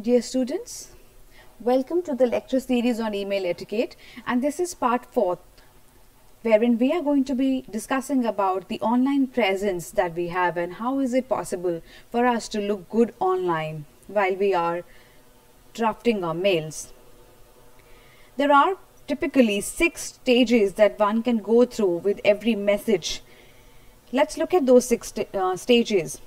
Dear students, welcome to the lecture series on email etiquette and this is part 4 wherein we are going to be discussing about the online presence that we have and how is it possible for us to look good online while we are drafting our mails. There are typically six stages that one can go through with every message. Let's look at those six st- uh, stages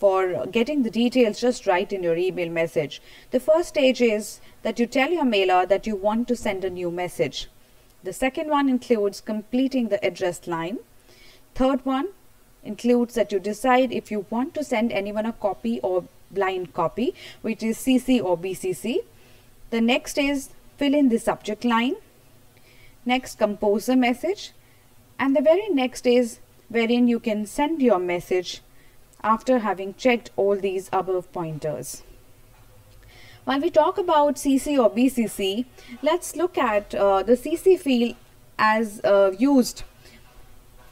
for getting the details just right in your email message. The first stage is that you tell your mailer that you want to send a new message. The second one includes completing the address line. Third one includes that you decide if you want to send anyone a copy or blind copy, which is CC or BCC. The next is fill in the subject line. Next, compose a message. And the very next is wherein you can send your message after having checked all these above pointers. While we talk about CC or BCC, let's look at uh, the CC field as uh, used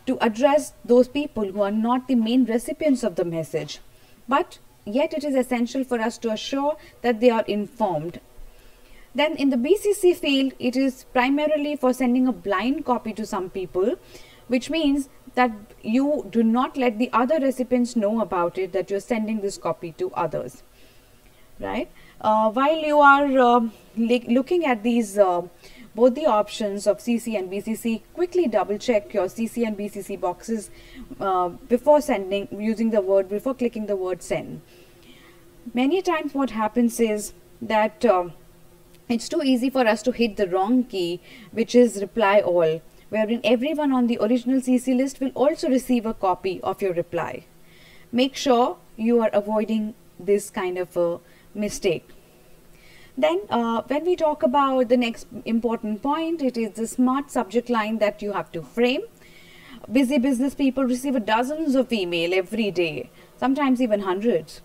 to address those people who are not the main recipients of the message, but yet it is essential for us to assure that they are informed. Then in the BCC field, it is primarily for sending a blind copy to some people, which means that you do not let the other recipients know about it that you're sending this copy to others right? Uh, while you are uh, looking at these uh, both the options of CC and BCC quickly double check your CC and BCC boxes uh, before sending using the word before clicking the word send. Many times what happens is that uh, it's too easy for us to hit the wrong key which is reply all wherein everyone on the original CC list will also receive a copy of your reply. Make sure you are avoiding this kind of a mistake. Then, uh, when we talk about the next important point, it is the smart subject line that you have to frame. Busy business people receive dozens of email every day, sometimes even hundreds.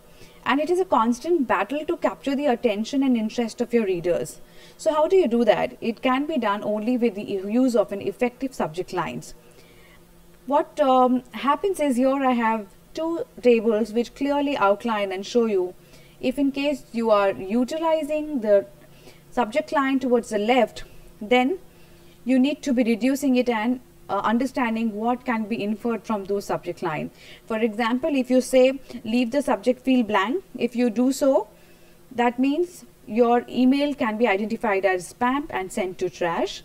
And it is a constant battle to capture the attention and interest of your readers. So, how do you do that? It can be done only with the use of an effective subject lines. What um, happens is here I have two tables which clearly outline and show you if in case you are utilizing the subject line towards the left then you need to be reducing it and uh, understanding what can be inferred from those subject line. For example if you say leave the subject field blank if you do so that means your email can be identified as spam and sent to trash.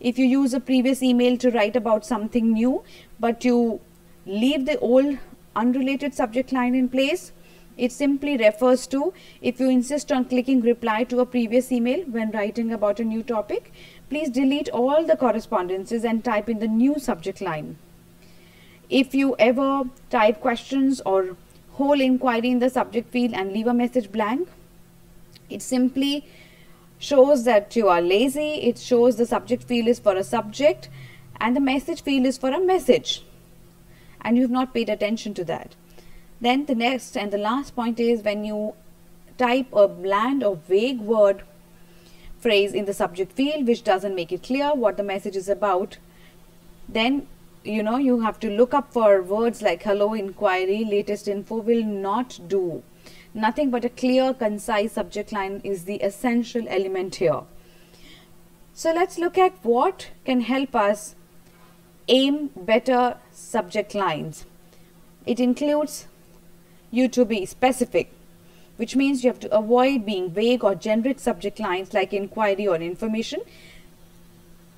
If you use a previous email to write about something new but you leave the old unrelated subject line in place it simply refers to if you insist on clicking reply to a previous email when writing about a new topic, please delete all the correspondences and type in the new subject line. If you ever type questions or whole inquiry in the subject field and leave a message blank, it simply shows that you are lazy. It shows the subject field is for a subject and the message field is for a message. And you have not paid attention to that. Then the next and the last point is when you type a bland or vague word phrase in the subject field which doesn't make it clear what the message is about, then you know you have to look up for words like hello inquiry latest info will not do. Nothing but a clear concise subject line is the essential element here. So let's look at what can help us aim better subject lines. It includes you to be specific, which means you have to avoid being vague or generic subject lines like inquiry or information.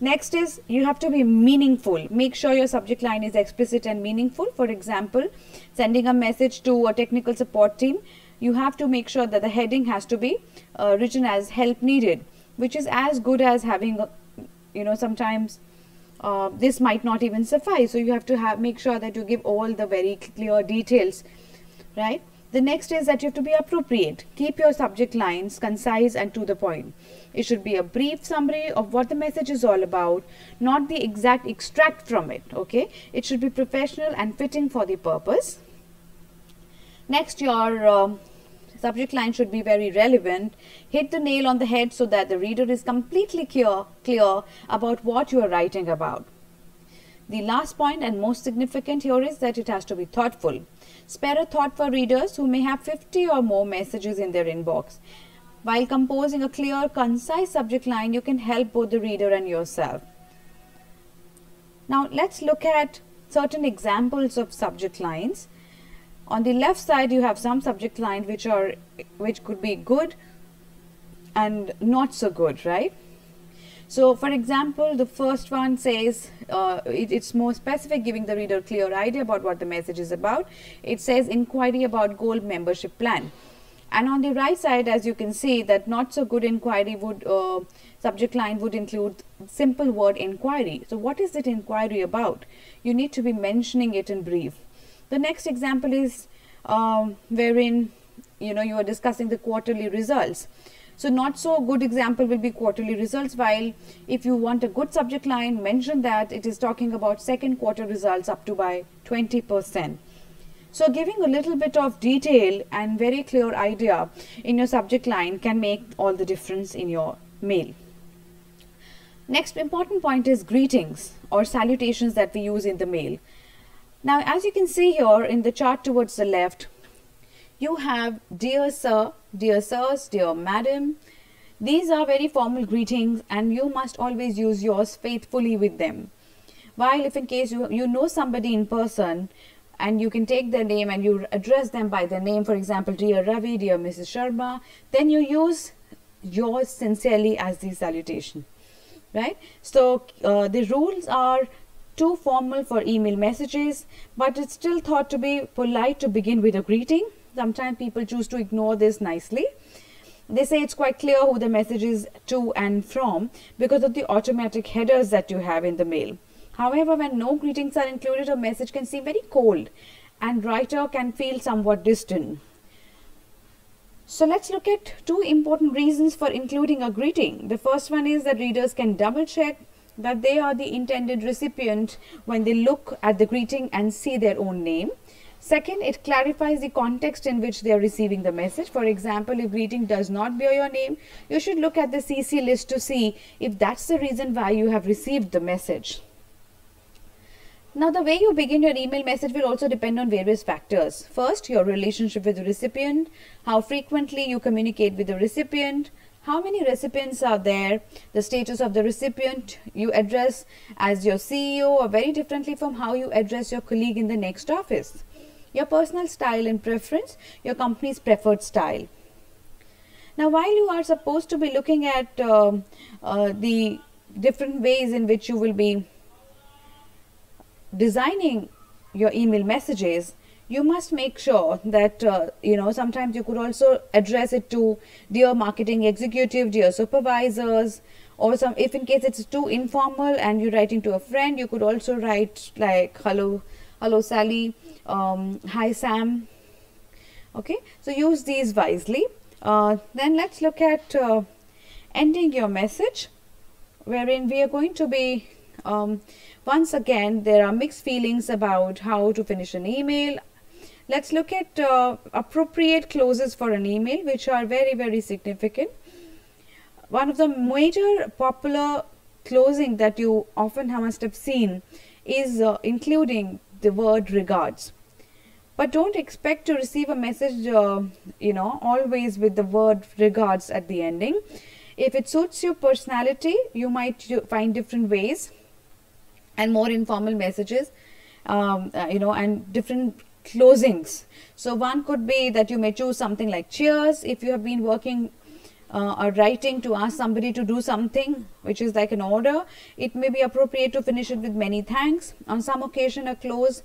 Next is you have to be meaningful. Make sure your subject line is explicit and meaningful. For example, sending a message to a technical support team, you have to make sure that the heading has to be uh, written as help needed, which is as good as having, a, you know, sometimes uh, this might not even suffice. So you have to have make sure that you give all the very clear details right? The next is that you have to be appropriate. Keep your subject lines concise and to the point. It should be a brief summary of what the message is all about, not the exact extract from it, okay? It should be professional and fitting for the purpose. Next, your uh, subject line should be very relevant. Hit the nail on the head so that the reader is completely clear, clear about what you are writing about. The last point and most significant here is that it has to be thoughtful. Spare a thought for readers who may have 50 or more messages in their inbox. While composing a clear, concise subject line, you can help both the reader and yourself. Now let's look at certain examples of subject lines. On the left side, you have some subject lines which are which could be good and not so good, right? So, for example, the first one says uh, it, it's more specific, giving the reader clear idea about what the message is about. It says inquiry about gold membership plan. And on the right side, as you can see, that not so good inquiry would uh, subject line would include simple word inquiry. So, what is it inquiry about? You need to be mentioning it in brief. The next example is um, wherein you know you are discussing the quarterly results. So not so good example will be quarterly results while if you want a good subject line mention that it is talking about second quarter results up to by 20%. So giving a little bit of detail and very clear idea in your subject line can make all the difference in your mail. Next important point is greetings or salutations that we use in the mail. Now as you can see here in the chart towards the left, you have dear sir, dear sirs, dear madam. These are very formal greetings and you must always use yours faithfully with them. While if in case you, you know somebody in person and you can take their name and you address them by their name, for example, dear Ravi, dear Mrs. Sharma, then you use yours sincerely as the salutation, right? So uh, the rules are too formal for email messages, but it's still thought to be polite to begin with a greeting Sometimes people choose to ignore this nicely. They say it's quite clear who the message is to and from because of the automatic headers that you have in the mail. However, when no greetings are included, a message can seem very cold and writer can feel somewhat distant. So let's look at two important reasons for including a greeting. The first one is that readers can double check that they are the intended recipient when they look at the greeting and see their own name. Second, it clarifies the context in which they are receiving the message. For example, if greeting does not bear your name, you should look at the CC list to see if that's the reason why you have received the message. Now, the way you begin your email message will also depend on various factors. First, your relationship with the recipient, how frequently you communicate with the recipient, how many recipients are there, the status of the recipient you address as your CEO or very differently from how you address your colleague in the next office your personal style and preference, your company's preferred style. Now, while you are supposed to be looking at uh, uh, the different ways in which you will be designing your email messages, you must make sure that uh, you know sometimes you could also address it to dear marketing executive, dear supervisors, or some if in case it's too informal and you're writing to a friend, you could also write like hello, hello Sally, um, hi Sam. Okay so use these wisely. Uh, then let's look at uh, ending your message wherein we are going to be um, once again there are mixed feelings about how to finish an email. Let's look at uh, appropriate closes for an email which are very very significant. One of the major popular closing that you often must have seen is uh, including the word regards. But don't expect to receive a message uh, you know always with the word regards at the ending. If it suits your personality you might find different ways and more informal messages um, uh, you know and different closings. So one could be that you may choose something like cheers. If you have been working uh, or writing to ask somebody to do something which is like an order it may be appropriate to finish it with many thanks. On some occasion a close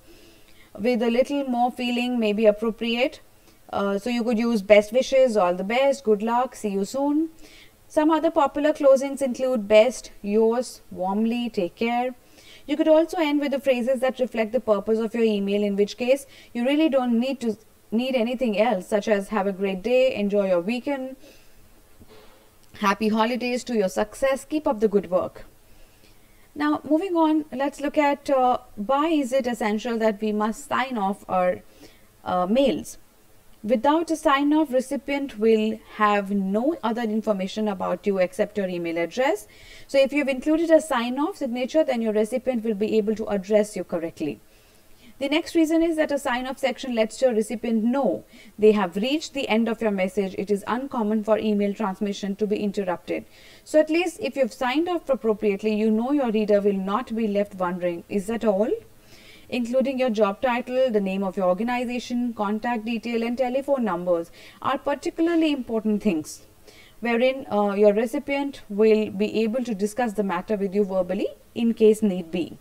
with a little more feeling may be appropriate. Uh, so you could use best wishes all the best good luck see you soon. Some other popular closings include best yours warmly take care. You could also end with the phrases that reflect the purpose of your email in which case you really don't need to need anything else such as have a great day enjoy your weekend Happy holidays to your success. Keep up the good work. Now, moving on, let's look at uh, why is it essential that we must sign off our uh, mails. Without a sign off, recipient will have no other information about you except your email address. So, if you've included a sign off signature, then your recipient will be able to address you correctly. The next reason is that a sign off section lets your recipient know they have reached the end of your message. It is uncommon for email transmission to be interrupted. So, at least if you've signed off appropriately, you know your reader will not be left wondering, is that all? Including your job title, the name of your organization, contact detail, and telephone numbers are particularly important things wherein uh, your recipient will be able to discuss the matter with you verbally in case need be.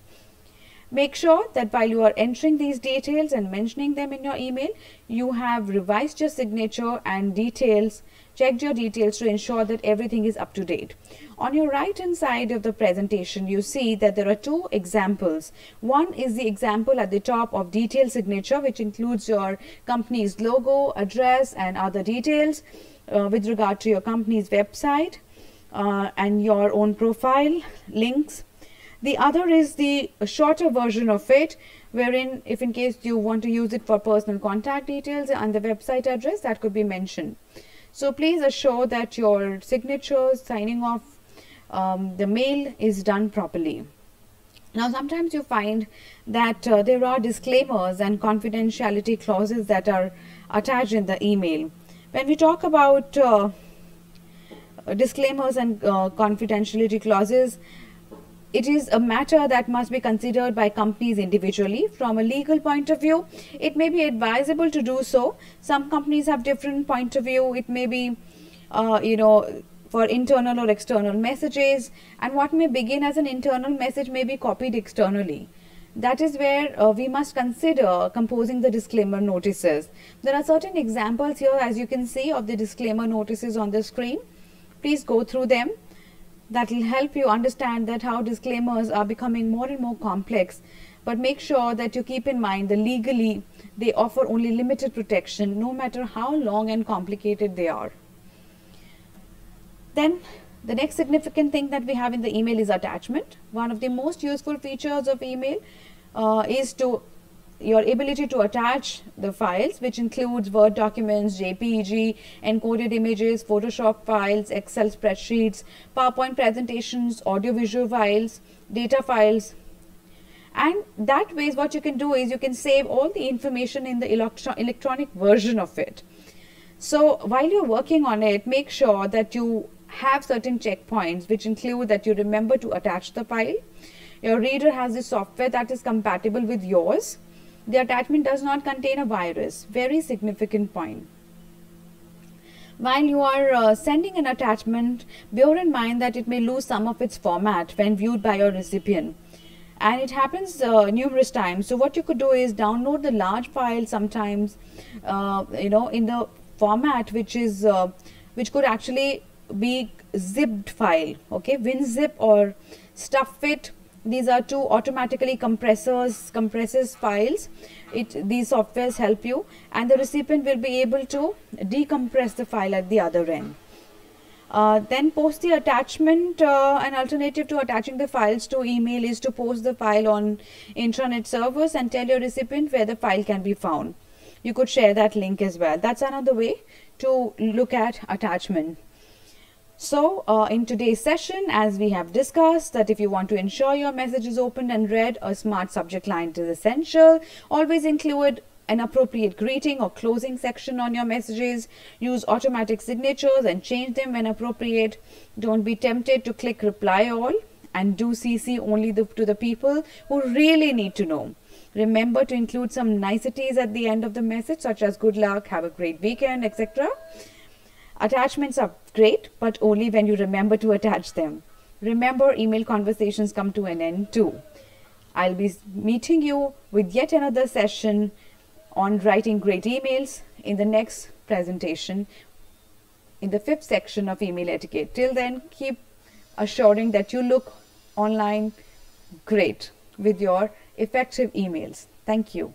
Make sure that while you are entering these details and mentioning them in your email, you have revised your signature and details, checked your details to ensure that everything is up to date. On your right hand side of the presentation, you see that there are two examples. One is the example at the top of detail signature, which includes your company's logo, address, and other details uh, with regard to your company's website uh, and your own profile, links, the other is the shorter version of it, wherein if in case you want to use it for personal contact details and the website address, that could be mentioned. So please assure that your signatures, signing off um, the mail is done properly. Now, sometimes you find that uh, there are disclaimers and confidentiality clauses that are attached in the email. When we talk about uh, disclaimers and uh, confidentiality clauses, it is a matter that must be considered by companies individually. From a legal point of view, it may be advisable to do so. Some companies have different point of view. It may be, uh, you know, for internal or external messages and what may begin as an internal message may be copied externally. That is where uh, we must consider composing the disclaimer notices. There are certain examples here as you can see of the disclaimer notices on the screen. Please go through them that will help you understand that how disclaimers are becoming more and more complex. But make sure that you keep in mind that legally they offer only limited protection no matter how long and complicated they are. Then the next significant thing that we have in the email is attachment. One of the most useful features of email uh, is to your ability to attach the files which includes word documents jpeg encoded images photoshop files excel spreadsheets powerpoint presentations audiovisual files data files. And that way what you can do is you can save all the information in the electro electronic version of it. So while you're working on it make sure that you have certain checkpoints which include that you remember to attach the file. Your reader has the software that is compatible with yours the attachment does not contain a virus. Very significant point. While you are uh, sending an attachment, bear in mind that it may lose some of its format when viewed by your recipient. And it happens uh, numerous times. So what you could do is download the large file sometimes, uh, you know, in the format which is, uh, which could actually be zipped file, okay, WinZip or StuffIt these are two automatically compressors compresses files. It these softwares help you and the recipient will be able to decompress the file at the other end. Uh, then post the attachment uh, an alternative to attaching the files to email is to post the file on intranet servers and tell your recipient where the file can be found. You could share that link as well. That's another way to look at attachment so uh, in today's session, as we have discussed that if you want to ensure your message is opened and read, a smart subject line is essential. Always include an appropriate greeting or closing section on your messages. Use automatic signatures and change them when appropriate. Don't be tempted to click reply all and do CC only the, to the people who really need to know. Remember to include some niceties at the end of the message such as good luck, have a great weekend, etc. Attachments are great, but only when you remember to attach them. Remember, email conversations come to an end too. I'll be meeting you with yet another session on writing great emails in the next presentation in the fifth section of email etiquette. Till then, keep assuring that you look online great with your effective emails. Thank you.